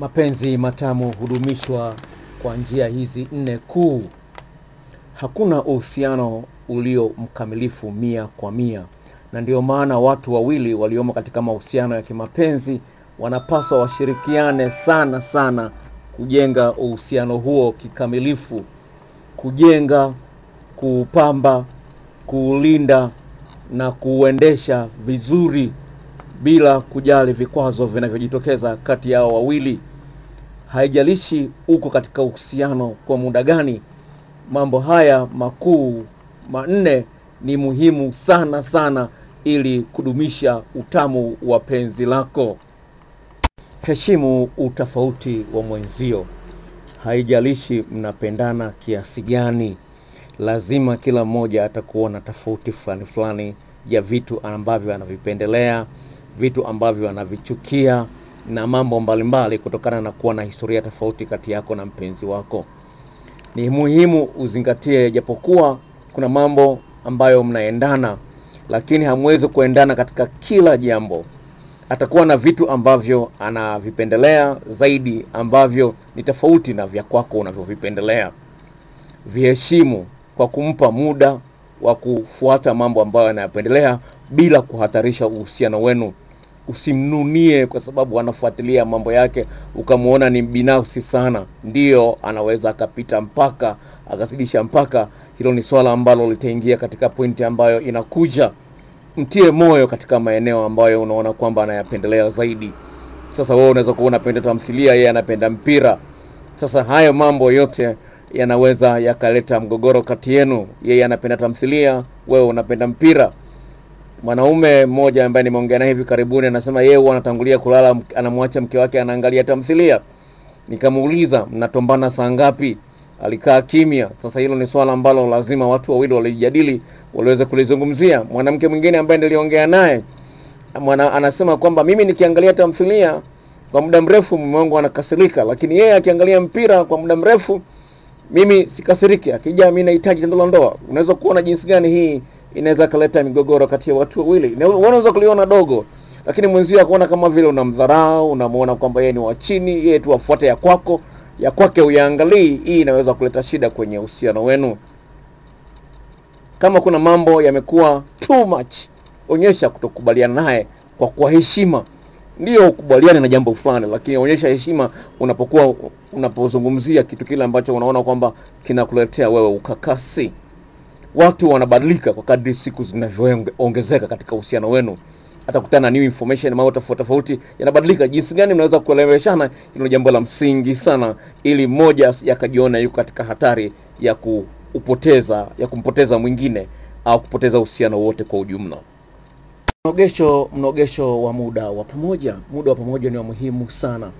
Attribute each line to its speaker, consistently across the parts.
Speaker 1: Mapenzi matamu hudumishwa kwa njia hizi nne kuu. Hakuna uhusiano ulio mkamilifu mia kwa mia, na ndio maana watu wawili waliomo katika mahusiano ya kimapenzi wanapaswa washirikiane sana sana kujenga uhusiano huo kikamilifu, kujenga, kuupamba, kuulinda na kuuendesha vizuri bila kujali vikwazo vinavyojitokeza kati yao wawili. Haijalishi uko katika uhusiano kwa muda gani, mambo haya makuu manne ni muhimu sana sana ili kudumisha utamu wa penzi lako. Heshimu utofauti wa mwenzio. Haijalishi mnapendana kiasi gani, lazima kila mmoja atakuwa na tofauti fulani fulani ya vitu ambavyo anavipendelea, vitu ambavyo anavichukia na mambo mbalimbali, kutokana na kuwa na historia tofauti kati yako na mpenzi wako. Ni muhimu uzingatie, japokuwa kuna mambo ambayo mnaendana, lakini hamwezi kuendana katika kila jambo. Atakuwa na vitu ambavyo anavipendelea zaidi ambavyo ni tofauti na vya kwako unavyovipendelea. Viheshimu kwa kumpa muda wa kufuata mambo ambayo anayapendelea bila kuhatarisha uhusiano wenu. Usimnunie kwa sababu anafuatilia mambo yake, ukamwona ni binafsi sana, ndio anaweza akapita mpaka akazidisha mpaka. Hilo ni swala ambalo litaingia katika pointi ambayo inakuja. Mtie moyo katika maeneo ambayo unaona kwamba anayapendelea zaidi. Sasa wewe unaweza kuwa unapenda tamthilia, yeye anapenda mpira. Sasa hayo mambo yote yanaweza yakaleta mgogoro kati yenu. Yeye anapenda tamthilia, wewe unapenda mpira. Mwanaume mmoja ambaye nimeongea naye hivi karibuni anasema yeye huwa anatangulia kulala, anamwacha mke wake anaangalia tamthilia. Nikamuuliza, mnatombana saa ngapi? Alikaa kimya. Sasa hilo ni swala ambalo lazima watu wawili walijadili, waliweza kulizungumzia. Mwanamke mwingine ambaye niliongea naye mwana anasema kwamba mimi nikiangalia tamthilia kwa muda mrefu mume wangu anakasirika, lakini yeye akiangalia mpira kwa muda mrefu mimi sikasiriki. Akija mimi nahitaji tendo la ndoa. Unaweza kuona jinsi gani hii inaweza kaleta migogoro kati ya watu wawili. Unaweza kuliona dogo, lakini mwenzio akuona kama vile unamdharau, unamuona kwamba yeye ni wa chini, yeye tu afuate ya kwako, ya kwake uyaangalii. Hii inaweza kuleta shida kwenye uhusiano wenu. Kama kuna mambo yamekuwa too much, onyesha kutokubaliana naye kwa kwa heshima. Ndio ukubaliane na jambo fulani, lakini onyesha heshima unapokuwa unapozungumzia kitu kile ambacho unaona kwamba kinakuletea wewe ukakasi. Watu wanabadilika kwa kadri siku zinavyoongezeka katika uhusiano wenu. Atakutana na new information, mambo tofauti tofauti yanabadilika. Jinsi gani mnaweza kueleweshana, hilo jambo la msingi sana, ili moja yakajiona yuko katika hatari ya kuupoteza, ya kumpoteza mwingine au kupoteza uhusiano wote kwa ujumla. Mnogesho, mnogesho wa muda wa pamoja. Muda wa pamoja ni wa muhimu sana.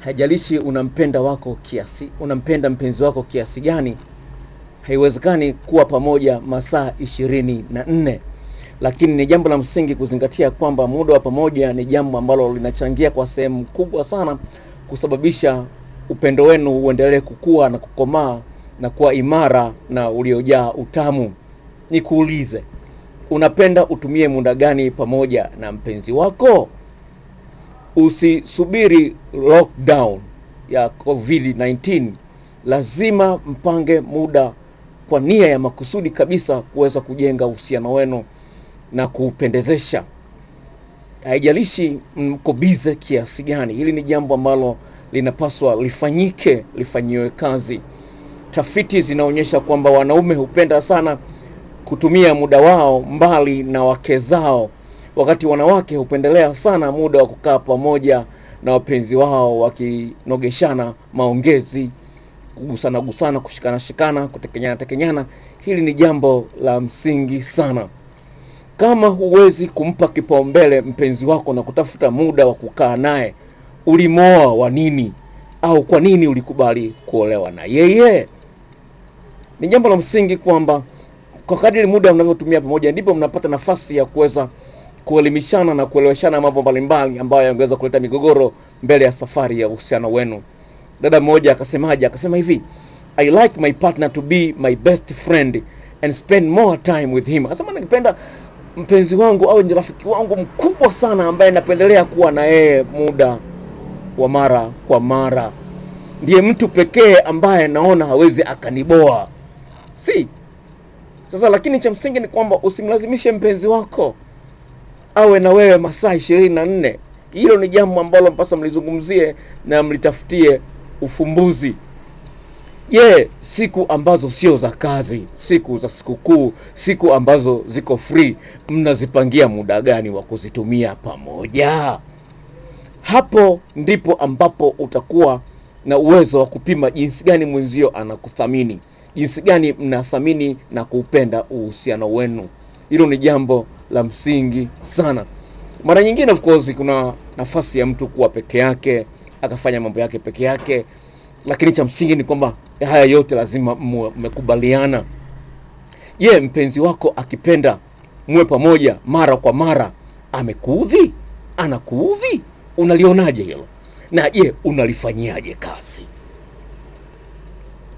Speaker 1: Haijalishi unampenda wako kiasi, unampenda mpenzi wako kiasi gani, haiwezekani kuwa pamoja masaa ishirini na nne, lakini ni jambo la msingi kuzingatia kwamba muda wa pamoja ni jambo ambalo linachangia kwa sehemu kubwa sana kusababisha upendo wenu uendelee kukua na kukomaa na kuwa imara na uliojaa utamu. Nikuulize, unapenda utumie muda gani pamoja na mpenzi wako? Usisubiri lockdown ya COVID-19, lazima mpange muda kwa nia ya makusudi kabisa kuweza kujenga uhusiano wenu na kuupendezesha. Haijalishi mko bize kiasi gani, hili ni jambo ambalo linapaswa lifanyike, lifanyiwe kazi. Tafiti zinaonyesha kwamba wanaume hupenda sana kutumia muda wao mbali na wake zao, wakati wanawake hupendelea sana muda wa kukaa pamoja na wapenzi wao, wakinogeshana maongezi, kugusana gusana, kushikana shikana, kutekenyana tekenyana. Hili ni jambo la msingi sana. Kama huwezi kumpa kipaumbele mpenzi wako na kutafuta muda wa kukaa naye, ulimoa wa nini? Au kwa nini ulikubali kuolewa na yeye? Ni jambo la msingi kwamba kwa kadiri muda mnavyotumia pamoja ndipo mnapata nafasi ya kuweza kuelimishana na kueleweshana mambo mbalimbali ambayo yangeweza kuleta migogoro mbele ya safari ya uhusiano wenu. Dada mmoja akasemaje? Akasema hivi, I like my partner to be my best friend and spend more time with him. Akasema ningependa mpenzi wangu awe ni rafiki wangu mkubwa sana ambaye napendelea kuwa na yeye muda wa mara kwa mara. Ndiye mtu pekee ambaye naona hawezi akaniboa, si sasa. Lakini cha msingi ni kwamba usimlazimishe mpenzi wako awe na wewe masaa ishirini na nne. Hilo ni jambo ambalo mpasa mlizungumzie na mlitafutie ufumbuzi. Je, siku ambazo sio za kazi, siku za sikukuu, siku ambazo ziko free, mnazipangia muda gani wa kuzitumia pamoja? Hapo ndipo ambapo utakuwa na uwezo wa kupima jinsi gani mwenzio anakuthamini, jinsi gani mnathamini na kuupenda uhusiano wenu. Hilo ni jambo la msingi sana. Mara nyingine of course, kuna nafasi ya mtu kuwa peke yake akafanya mambo yake peke yake, lakini cha msingi ni kwamba haya yote lazima mmekubaliana. Je, mpenzi wako akipenda muwe pamoja mara kwa mara, amekuudhi? Anakuudhi? Unalionaje hilo? Na je, unalifanyiaje kazi?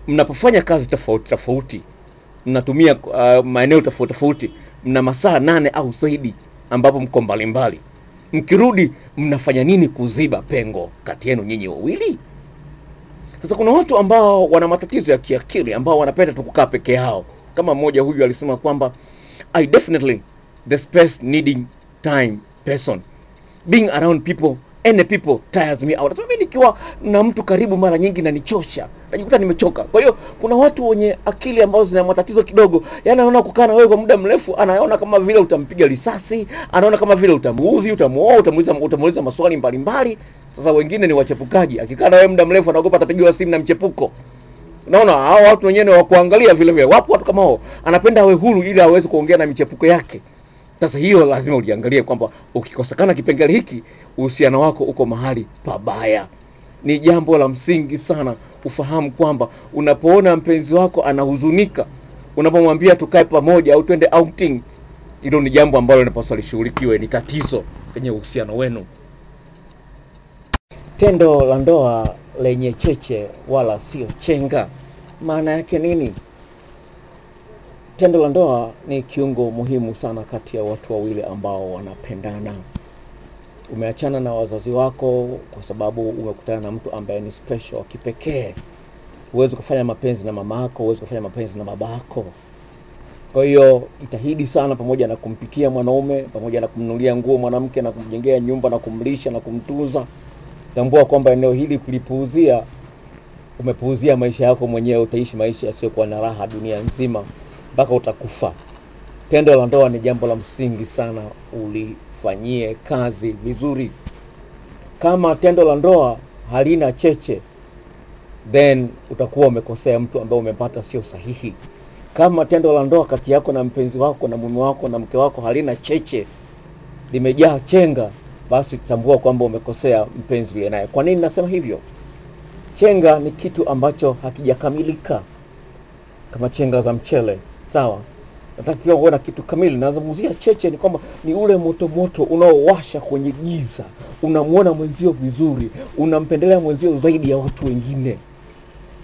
Speaker 1: Mnapofanya kazi tofauti tofauti, mnatumia uh, maeneo tofauti tofauti, mna masaa nane au zaidi ambapo mko mbalimbali, mkirudi mnafanya nini kuziba pengo kati yenu nyinyi wawili? Sasa kuna watu ambao wana matatizo ya kiakili ambao wanapenda tu kukaa peke yao, kama mmoja huyu alisema kwamba I definitely the space needing time person being around people any people tires me out. Sasa mimi nikiwa na mtu karibu mara nyingi nanichosha, najikuta nimechoka. Kwa hiyo kuna watu wenye akili ambazo zina matatizo kidogo, yani anaona kukaa na wewe kwa muda mrefu, anaona kama vile utampiga risasi, anaona kama vile utamuudhi, utamuoa, utamuuliza utamuuliza maswali mbalimbali. Sasa wengine ni wachepukaji, akikaa na wewe muda mrefu anaogopa atapigiwa simu na mchepuko. Unaona, hao watu wenyewe wa kuangalia vile vile. Wapo watu kama hao, anapenda awe huru ili aweze kuongea na michepuko yake. Sasa hiyo lazima uliangalie kwamba ukikosekana kipengele hiki, uhusiano wako uko mahali pabaya. Ni jambo la msingi sana ufahamu kwamba unapoona mpenzi wako anahuzunika, unapomwambia tukae pamoja au twende outing, hilo ni jambo ambalo linapaswa lishughulikiwe, ni tatizo kwenye uhusiano wenu. Tendo la ndoa lenye cheche wala sio chenga, maana yake nini? Tendo la ndoa ni kiungo muhimu sana kati ya watu wawili ambao wanapendana. Umeachana na wazazi wako kwa sababu umekutana na mtu ambaye ni special wa kipekee. Huwezi kufanya mapenzi na mama yako, huwezi kufanya mapenzi na baba yako. Kwa hiyo jitahidi sana, pamoja na kumpikia mwanaume, pamoja na kumnulia nguo mwanamke, na kumjengea nyumba na kumlisha na kumtunza, tambua kwamba eneo hili kulipuuzia, umepuuzia maisha yako mwenyewe. Utaishi maisha yasiyokuwa na raha dunia nzima mpaka utakufa. Tendo la ndoa ni jambo la msingi sana, ulifanyie kazi vizuri. Kama tendo la ndoa halina cheche, then utakuwa umekosea mtu ambaye umepata sio sahihi. Kama tendo la ndoa kati yako na mpenzi wako na mume wako na mke wako halina cheche, limejaa chenga, basi tambua kwamba umekosea mpenzi uliye naye. Kwa nini nasema hivyo? Chenga ni kitu ambacho hakijakamilika kama chenga za mchele sawa. Natakiwa uwe na kitu kamili. Nazungumzia cheche, ni kwamba ni ule moto moto unaowasha kwenye giza, unamwona mwenzio vizuri, unampendelea mwenzio zaidi ya watu wengine.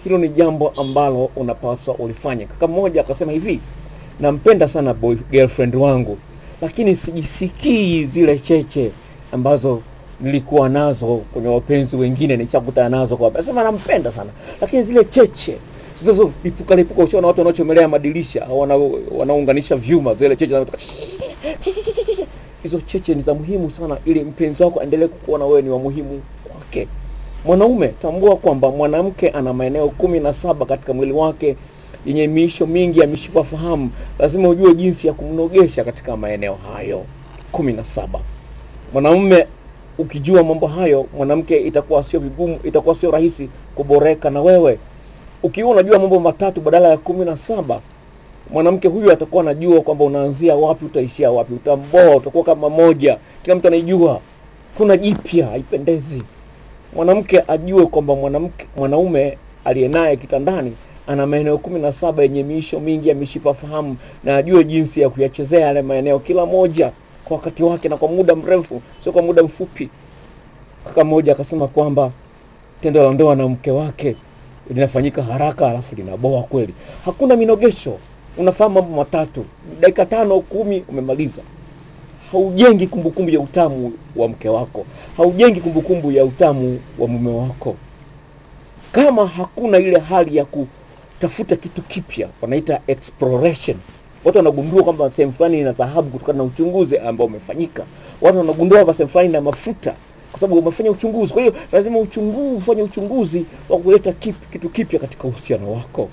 Speaker 1: Hilo ni jambo ambalo unapaswa ulifanye. Kaka mmoja akasema hivi, nampenda sana boy girlfriend wangu, lakini sijisikii zile cheche ambazo nilikuwa nazo kwenye wapenzi wengine, nishakutana nazo kwa. Nasema nampenda sana, lakini zile cheche sasa lipuka lipuka, ushaona watu wanaochomelea madirisha wana, wanaunganisha vyuma, zile cheche zinatoka. Hizo cheche ni za muhimu sana, ili mpenzi wako aendelee kukuona wewe ni wa muhimu kwake. Mwanaume, tambua kwamba mwanamke ana maeneo kumi na saba katika mwili wake yenye miisho mingi ya mishipa fahamu. Lazima ujue jinsi ya kumnogesha katika maeneo hayo kumi na saba. Mwanaume ukijua mambo hayo, mwanamke itakuwa sio vigumu, itakuwa sio rahisi kuboreka na wewe ukiwa unajua mambo matatu badala ya kumi na saba, mwanamke huyu atakuwa anajua kwamba unaanzia wapi, utaishia wapi, utamboa, utakuwa kama moja, kila mtu anaijua, kuna jipya, haipendezi. Mwanamke ajue kwamba mwanamke mwanaume aliye naye kitandani ana maeneo kumi na saba yenye miisho mingi ya mishipa fahamu, na ajue jinsi ya kuyachezea yale maeneo, kila moja kwa wakati wake na kwa muda mrefu, sio kwa muda mfupi. Kaka mmoja akasema kwamba tendo la ndoa na mke wake linafanyika haraka alafu linaboa kweli. Hakuna minogesho, unafahamu mambo matatu, dakika tano kumi umemaliza. haujengi kumbukumbu ya utamu wa mke wako, haujengi kumbukumbu ya utamu wa mume wako. Kama hakuna ile hali ya kutafuta kitu kipya, wanaita exploration. Watu wanagundua kwamba sehemu fulani ina dhahabu kutokana na uchunguzi ambao umefanyika. Watu wanagundua kwamba sehemu fulani ina mafuta kwa sababu umefanya uchunguzi. Kwa hiyo lazima uchunguzi, ufanye uchunguzi wa kuleta kip, kitu kipya katika uhusiano wako.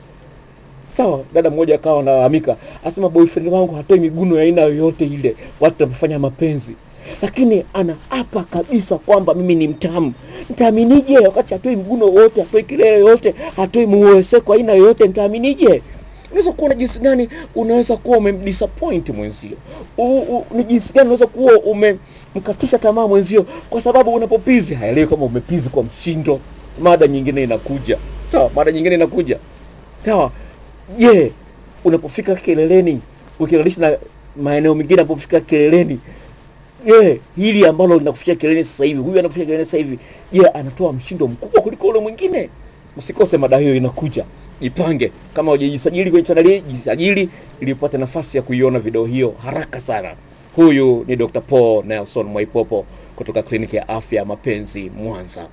Speaker 1: Sawa, dada mmoja akawa analalamika, asema boyfriend wangu hatoi miguno ya aina yoyote ile watu tunapofanya mapenzi, lakini anaapa kabisa kwamba mimi ni mtamu. Nitaaminije wakati hatoi mguno wote, hatoi kilele yote, hatoi muweseko aina yoyote? Nitaaminije? Unaweza kuona jinsi gani unaweza kuwa umemdisappoint mwenzio. Ni jinsi gani unaweza kuwa umemkatisha tamaa mwenzio, kwa sababu unapopizi haelewi kama umepizi kwa mshindo. Mada nyingine inakuja, sawa, mada nyingine inakuja, sawa. Je, yeah. unapofika kileleni ukilinganisha na maeneo mengine unapofika kileleni, je, hili ambalo linakufikia kileleni sasa hivi, huyu anakufikia kileleni sasa hivi, je, anatoa mshindo mkubwa kuliko ule mwingine? Msikose mada hiyo inakuja. Jipange, kama hujajisajili kwenye chaneli hii, jisajili ili upate nafasi ya kuiona video hiyo haraka sana. Huyu ni Dr. Paul Nelson Mwaipopo kutoka kliniki ya afya ya mapenzi Mwanza.